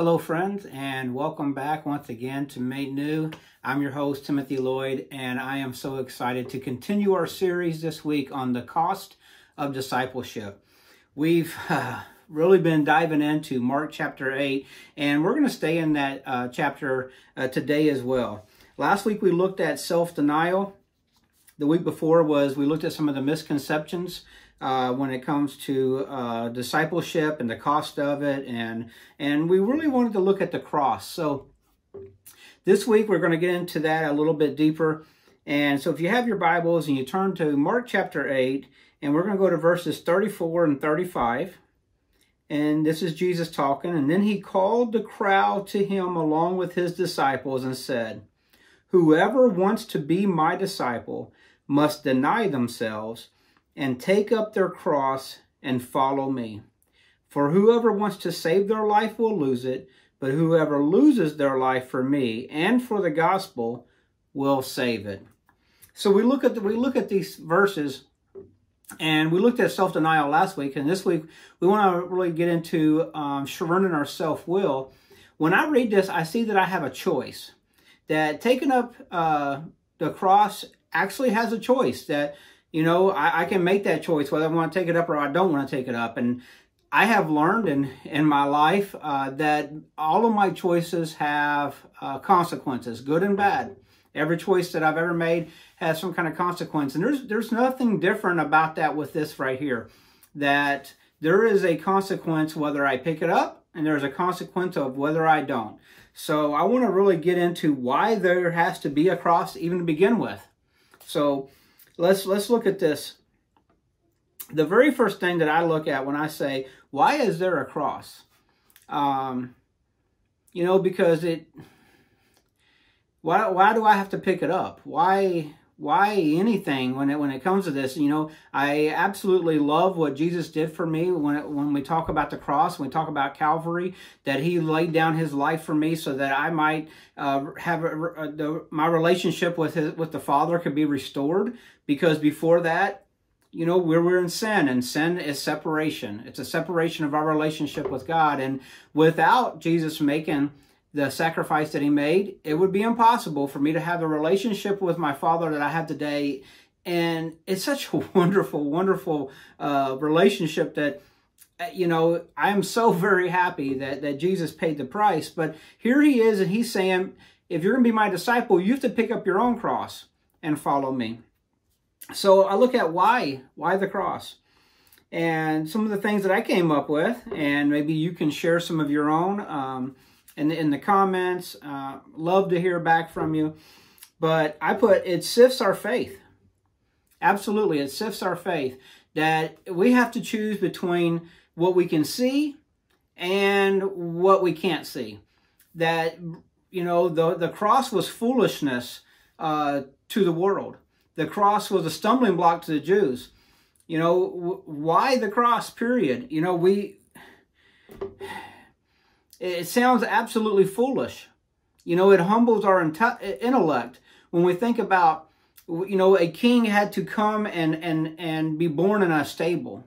Hello, friends, and welcome back once again to Made New. I'm your host, Timothy Lloyd, and I am so excited to continue our series this week on the cost of discipleship. We've uh, really been diving into Mark chapter 8, and we're going to stay in that uh, chapter uh, today as well. Last week we looked at self denial. The week before was we looked at some of the misconceptions uh, when it comes to uh, discipleship and the cost of it, and and we really wanted to look at the cross. So this week we're going to get into that a little bit deeper. And so if you have your Bibles and you turn to Mark chapter 8, and we're going to go to verses 34 and 35. And this is Jesus talking. And then he called the crowd to him along with his disciples and said, Whoever wants to be my disciple must deny themselves and take up their cross and follow me. For whoever wants to save their life will lose it, but whoever loses their life for me and for the gospel will save it. So we look at the, we look at these verses and we looked at self-denial last week, and this week we want to really get into um, surrendering our self-will. When I read this, I see that I have a choice. That taking up uh, the cross actually has a choice. That you know, I, I, can make that choice whether I want to take it up or I don't want to take it up. And I have learned in, in my life uh, that all of my choices have uh, consequences, good and bad. Every choice that I've ever made has some kind of consequence. And there's, there's nothing different about that with this right here. That there is a consequence whether I pick it up and there's a consequence of whether I don't. So I want to really get into why there has to be a cross even to begin with. So let's let's look at this. The very first thing that I look at when I say, why is there a cross? Um, you know, because it why why do I have to pick it up? Why why anything when it when it comes to this you know? I absolutely love what jesus did for me when it, when we talk about the cross when we talk about calvary that he laid down his life for me so that i might uh, have a, a, the, my relationship with his, with the father could be restored. Because before that you know we're, we're in sin and sin is separation. It's a separation of our relationship with god. And without jesus making the sacrifice that he made, it would be impossible for me to have the relationship with my father that I have today. And it's such a wonderful, wonderful uh, relationship that, uh, you know, I am so very happy that, that Jesus paid the price. But here he is, and he's saying, if you're going to be my disciple, you have to pick up your own cross and follow me. So I look at why, why the cross? And some of the things that I came up with, and maybe you can share some of your own. Um, in the, in the comments. Uh, love to hear back from you. But I put it sifts our faith. Absolutely, it sifts our faith that we have to choose between what we can see and what we can't see. That you know the the cross was foolishness uh, to the world. The cross was a stumbling block to the Jews. You know why the cross? Period. You know we it sounds absolutely foolish. You know, it humbles our intellect when we think about, you know, a king had to come and, and, and be born in a stable.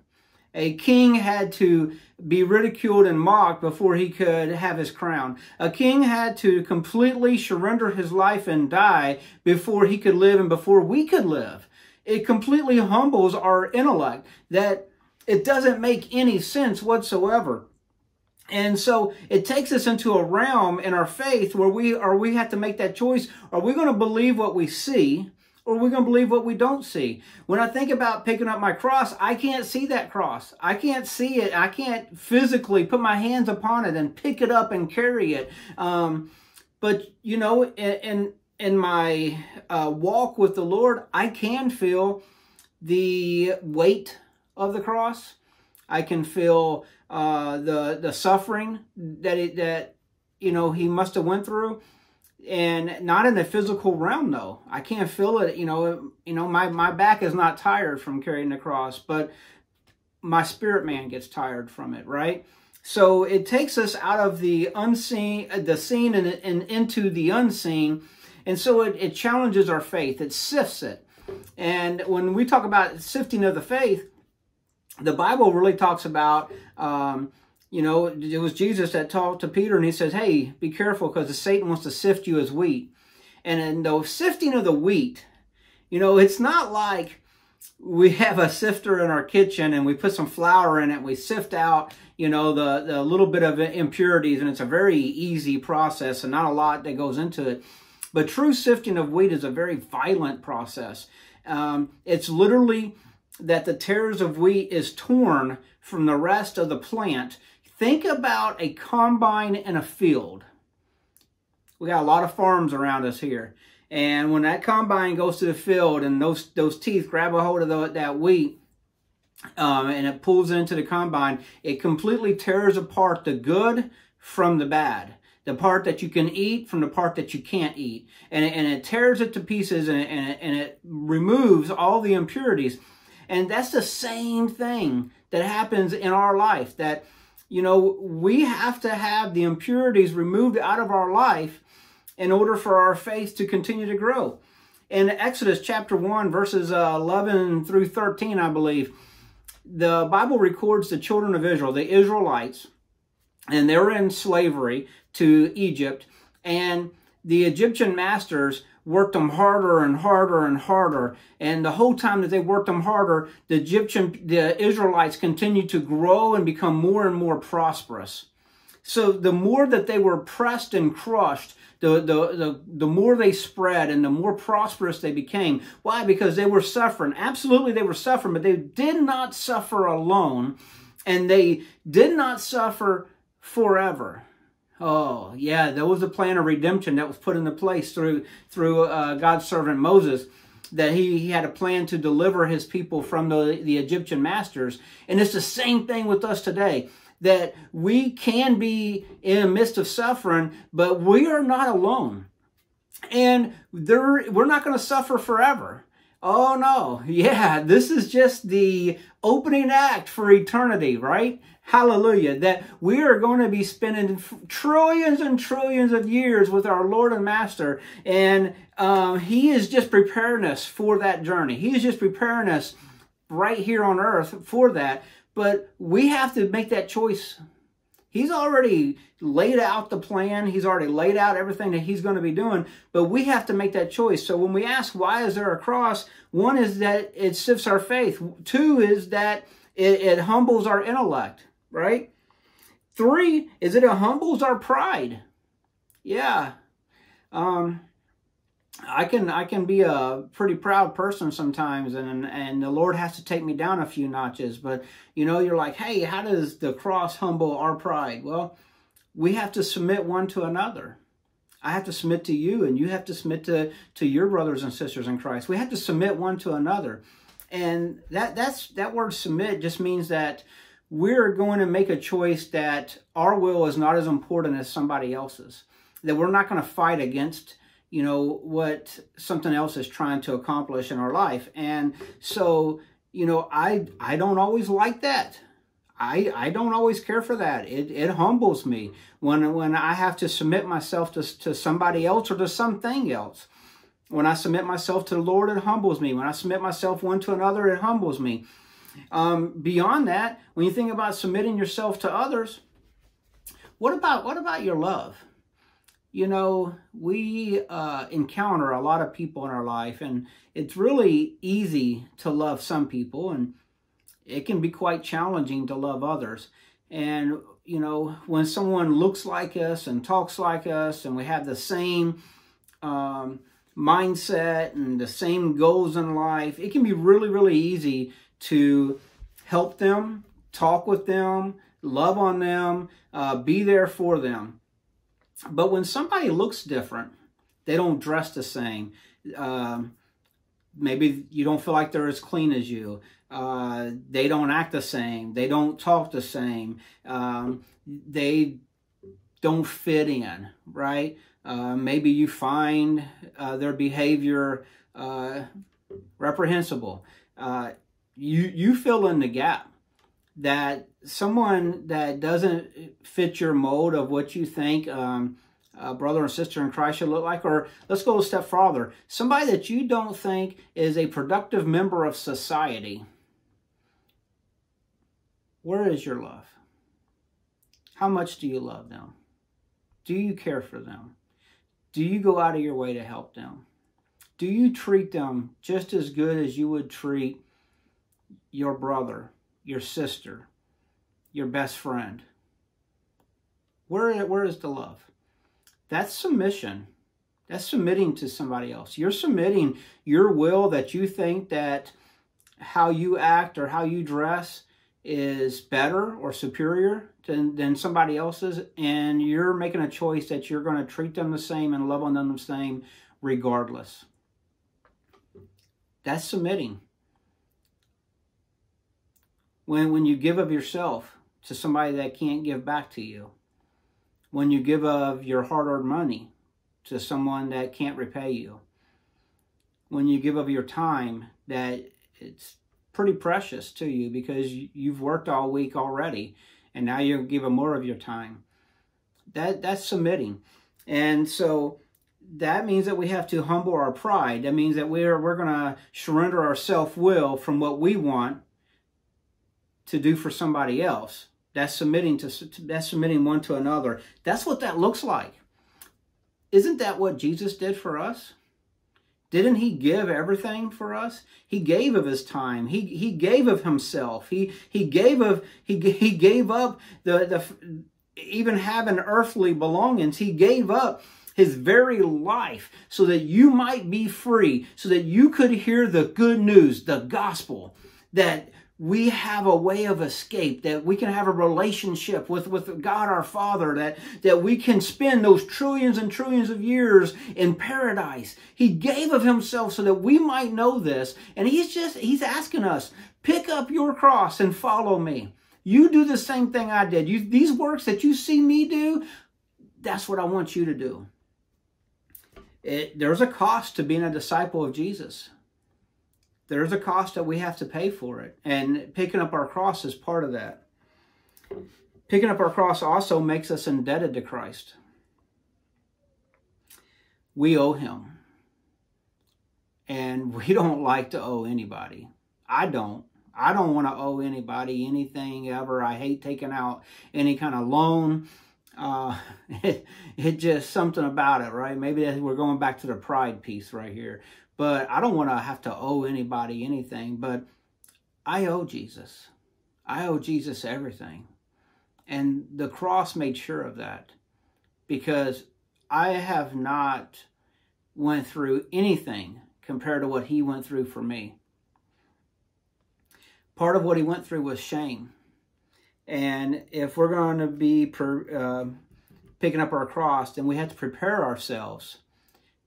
A king had to be ridiculed and mocked before he could have his crown. A king had to completely surrender his life and die before he could live and before we could live. It completely humbles our intellect that it doesn't make any sense whatsoever. And so it takes us into a realm in our faith where we are we have to make that choice. Are we going to believe what we see or are we going to believe what we don't see? When I think about picking up my cross, I can't see that cross. I can't see it. I can't physically put my hands upon it and pick it up and carry it. Um, but you know, in in my uh, walk with the Lord, I can feel the weight of the cross. I can feel uh, the the suffering that it that you know he must have went through, and not in the physical realm though. I can't feel it. You know, you know my my back is not tired from carrying the cross, but my spirit man gets tired from it. Right. So it takes us out of the unseen, the seen, and, and into the unseen, and so it, it challenges our faith. It sifts it. And when we talk about sifting of the faith, the Bible really talks about, um, you know, it was Jesus that talked to Peter and he says, hey, be careful because the Satan wants to sift you as wheat. And in the sifting of the wheat, you know, it's not like we have a sifter in our kitchen and we put some flour in it we sift out you know the the little bit of impurities and it's a very easy process and not a lot that goes into it but true sifting of wheat is a very violent process um, it's literally that the tares of wheat is torn from the rest of the plant think about a combine in a field we got a lot of farms around us here and when that combine goes to the field and those those teeth grab a hold of the, that wheat um, and it pulls into the combine, it completely tears apart the good from the bad. The part that you can eat from the part that you can't eat. And it, and it tears it to pieces and and, and it removes all the impurities. And that's the same thing that happens in our life. That, you know, we have to have the impurities removed out of our life in order for our faith to continue to grow. In Exodus chapter 1, verses uh, 11 through 13, I believe, the Bible records the children of Israel, the Israelites, and they were in slavery to Egypt, and the Egyptian masters worked them harder and harder and harder. And the whole time that they worked them harder, the Egyptian, the Israelites continued to grow and become more and more prosperous. So the more that they were pressed and crushed, the, the, the, the more they spread and the more prosperous they became. Why? Because they were suffering. Absolutely, they were suffering, but they did not suffer alone, and they did not suffer forever. Oh, yeah, there was a plan of redemption that was put into place through, through uh, God's servant Moses that he, he had a plan to deliver his people from the, the Egyptian masters. And it's the same thing with us today that we can be in the midst of suffering, but we are not alone. And there, we're not going to suffer forever. Oh no, yeah, this is just the opening act for eternity, right? Hallelujah. That we are going to be spending trillions and trillions of years with our Lord and Master. And um, He is just preparing us for that journey. He is just preparing us right here on earth for that. But we have to make that choice. He's already laid out the plan. He's already laid out everything that he's going to be doing. But we have to make that choice. So when we ask, why is there a cross? One is that it sifts our faith. Two is that it, it humbles our intellect, right? Three is that it humbles our pride. Yeah. Um, I can I can be a pretty proud person sometimes and and the Lord has to take me down a few notches but you know you're like hey how does the cross humble our pride? Well we have to submit one to another. I have to submit to you and you have to submit to to your brothers and sisters in Christ. We have to submit one to another. And that that's that word submit just means that we're going to make a choice that our will is not as important as somebody else's that we're not going to fight against you know, what something else is trying to accomplish in our life. And so, you know, I I don't always like that. I, I don't always care for that. It, it humbles me when when I have to submit myself to, to somebody else or to something else. When I submit myself to the Lord, it humbles me. When I submit myself one to another, it humbles me. Um, beyond that, when you think about submitting yourself to others, what about what about your love? You know, we uh, encounter a lot of people in our life, and it's really easy to love some people, and it can be quite challenging to love others. And, you know, when someone looks like us and talks like us, and we have the same um, mindset and the same goals in life, it can be really, really easy to help them, talk with them, love on them, uh, be there for them. But when somebody looks different, they don't dress the same. Um, maybe you don't feel like they're as clean as you. Uh, they don't act the same. They don't talk the same. Um, they don't fit in, right? Uh, maybe you find uh, their behavior uh, reprehensible. Uh, you you fill in the gap that someone that doesn't fit your mold of what you think um, a brother or sister in Christ should look like, or let's go a step farther, somebody that you don't think is a productive member of society, where is your love? How much do you love them? Do you care for them? Do you go out of your way to help them? Do you treat them just as good as you would treat your brother, your sister, your best friend? Where, where is the love? That's submission. That's submitting to somebody else. You're submitting your will that you think that how you act or how you dress is better or superior than, than somebody else's, and you're making a choice that you're going to treat them the same and love on them the same regardless. That's submitting. When, when you give of yourself to somebody that can't give back to you, when you give of your hard earned money to someone that can't repay you, when you give of your time that it's pretty precious to you because you've worked all week already and now you're them more of your time. That that's submitting. And so that means that we have to humble our pride. That means that we're we're going to surrender our self-will from what we want to do for somebody else. That's submitting to that's submitting one to another. That's what that looks like. Isn't that what Jesus did for us? Didn't he give everything for us? He gave of his time. He he gave of himself. He he gave of he he gave up the the even having earthly belongings. He gave up his very life so that you might be free, so that you could hear the good news, the gospel that we have a way of escape, that we can have a relationship with, with God our Father, that, that we can spend those trillions and trillions of years in paradise. He gave of himself so that we might know this. And he's just, he's asking us, pick up your cross and follow me. You do the same thing I did. You, these works that you see me do, that's what I want you to do. It, there's a cost to being a disciple of Jesus there's a cost that we have to pay for it. And picking up our cross is part of that. Picking up our cross also makes us indebted to Christ. We owe him. And we don't like to owe anybody. I don't. I don't want to owe anybody anything ever. I hate taking out any kind of loan. Uh, it, it just something about it, right? Maybe we're going back to the pride piece right here. But I don't want to have to owe anybody anything, but I owe Jesus. I owe Jesus everything. And the cross made sure of that because I have not went through anything compared to what he went through for me. Part of what he went through was shame. And if we're going to be per, uh, picking up our cross, then we have to prepare ourselves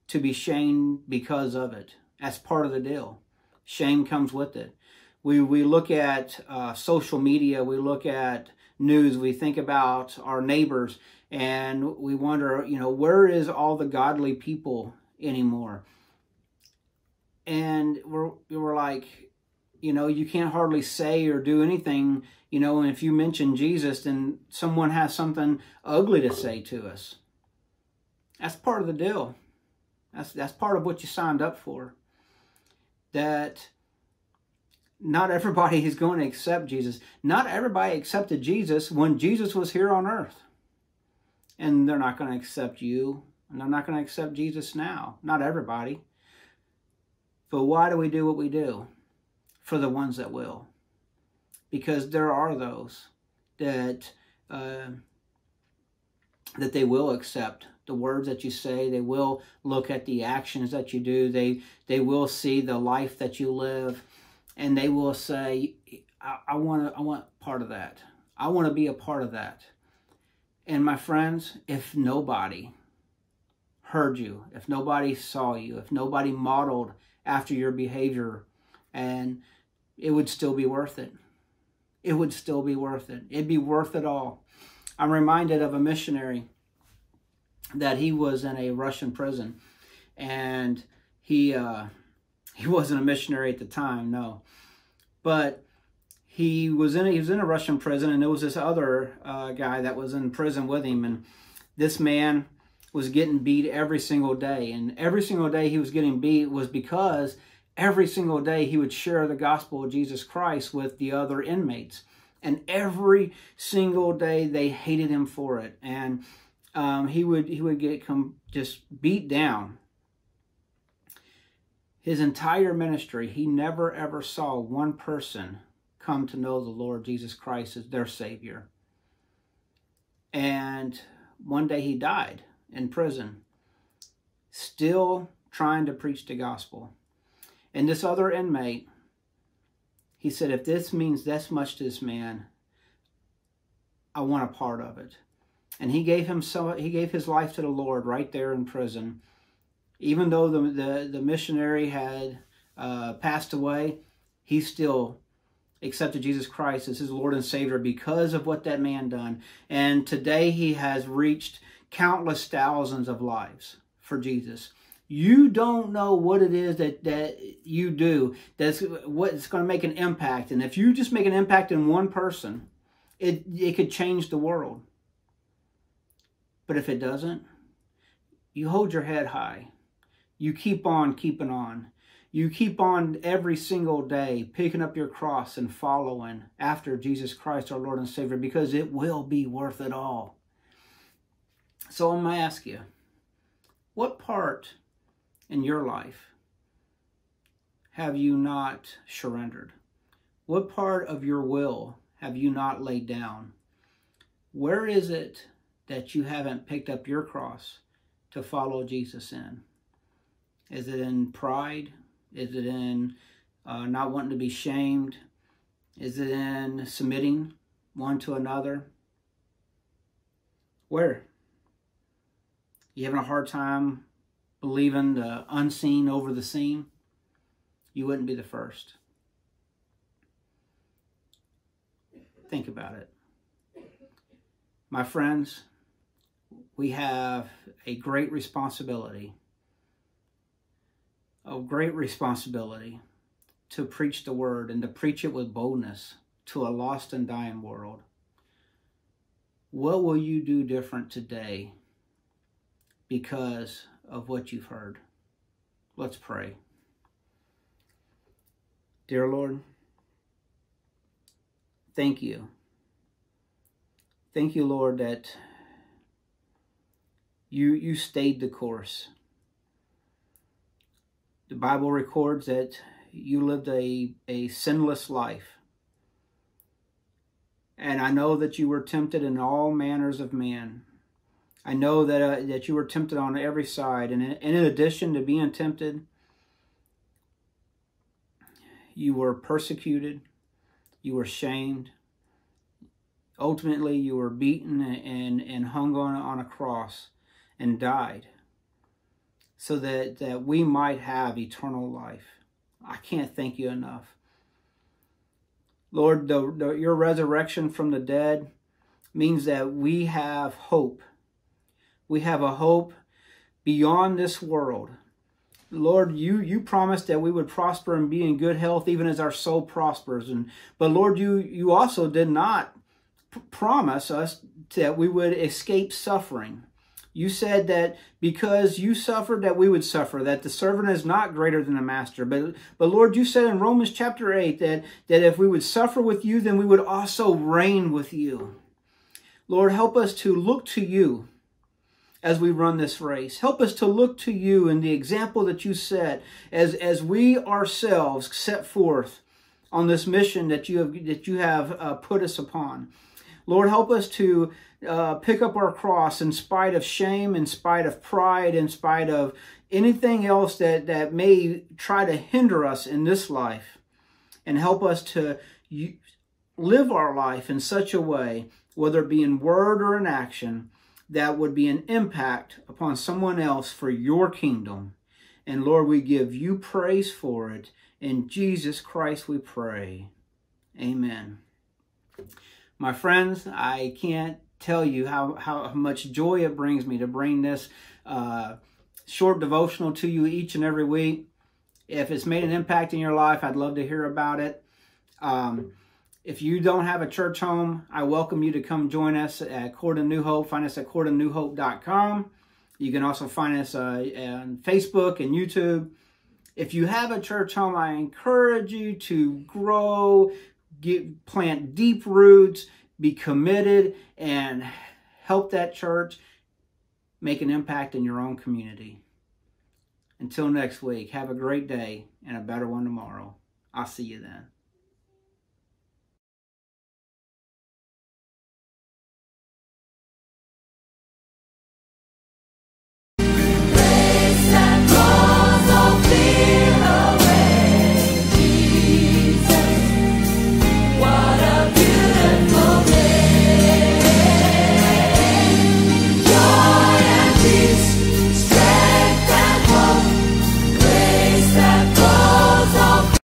to be shamed because of it. That's part of the deal. Shame comes with it. We, we look at uh, social media, we look at news, we think about our neighbors, and we wonder, you know, where is all the godly people anymore? And we're, we're like, you know, you can't hardly say or do anything, you know, and if you mention Jesus, then someone has something ugly to say to us. That's part of the deal. That's, that's part of what you signed up for. That not everybody is going to accept Jesus. Not everybody accepted Jesus when Jesus was here on earth. And they're not going to accept you. And they're not going to accept Jesus now. Not everybody. But why do we do what we do? For the ones that will. Because there are those that uh, that they will accept the words that you say. They will look at the actions that you do. They they will see the life that you live, and they will say, "I, I want to. I want part of that. I want to be a part of that." And my friends, if nobody heard you, if nobody saw you, if nobody modeled after your behavior, and it would still be worth it. It would still be worth it. It'd be worth it all. I'm reminded of a missionary that he was in a Russian prison, and he uh, he wasn't a missionary at the time, no, but he was in a, he was in a Russian prison, and there was this other uh, guy that was in prison with him, and this man was getting beat every single day, and every single day he was getting beat was because every single day he would share the gospel of Jesus Christ with the other inmates. And every single day they hated him for it. And um, he would he would get come just beat down. His entire ministry, he never ever saw one person come to know the Lord Jesus Christ as their Savior. And one day he died in prison, still trying to preach the gospel. And this other inmate, he said, if this means this much to this man, I want a part of it. And he gave him so he gave his life to the Lord right there in prison. Even though the the, the missionary had uh, passed away, he still accepted Jesus Christ as his Lord and Savior because of what that man done. And today he has reached countless thousands of lives for Jesus. You don't know what it is that, that you do that's what's going to make an impact. And if you just make an impact in one person, it, it could change the world. But if it doesn't, you hold your head high. You keep on keeping on. You keep on every single day picking up your cross and following after Jesus Christ, our Lord and Savior, because it will be worth it all. So I'm going to ask you, what part in your life have you not surrendered? What part of your will have you not laid down? Where is it that you haven't picked up your cross to follow Jesus in? Is it in pride? Is it in uh, not wanting to be shamed? Is it in submitting one to another? Where? You having a hard time believing the unseen over the seen? You wouldn't be the first. Think about it. My friends, we have a great responsibility, a great responsibility to preach the word and to preach it with boldness to a lost and dying world. What will you do different today because of what you've heard? Let's pray. Dear Lord, thank you. Thank you, Lord, that you you stayed the course. The Bible records that you lived a, a sinless life. And I know that you were tempted in all manners of men. I know that uh, that you were tempted on every side, and in, and in addition to being tempted, you were persecuted, you were shamed. Ultimately, you were beaten and, and hung on, on a cross and died so that, that we might have eternal life. I can't thank you enough. Lord, the, the, your resurrection from the dead means that we have hope. We have a hope beyond this world. Lord, you you promised that we would prosper and be in good health even as our soul prospers. And but Lord, you you also did not promise us that we would escape suffering. You said that because you suffered, that we would suffer, that the servant is not greater than the master. But, but Lord, you said in Romans chapter 8 that, that if we would suffer with you, then we would also reign with you. Lord, help us to look to you as we run this race. Help us to look to you and the example that you set as, as we ourselves set forth on this mission that you have, that you have uh, put us upon. Lord, help us to uh, pick up our cross in spite of shame, in spite of pride, in spite of anything else that, that may try to hinder us in this life. And help us to live our life in such a way, whether it be in word or in action, that would be an impact upon someone else for your kingdom. And Lord, we give you praise for it. In Jesus Christ we pray. Amen. My friends, I can't tell you how, how much joy it brings me to bring this uh, short devotional to you each and every week. If it's made an impact in your life, I'd love to hear about it. Um, if you don't have a church home, I welcome you to come join us at Corydon New Hope. Find us at corydonnewhope.com. You can also find us uh, on Facebook and YouTube. If you have a church home, I encourage you to grow, get, plant deep roots, be committed, and help that church make an impact in your own community. Until next week, have a great day and a better one tomorrow. I'll see you then.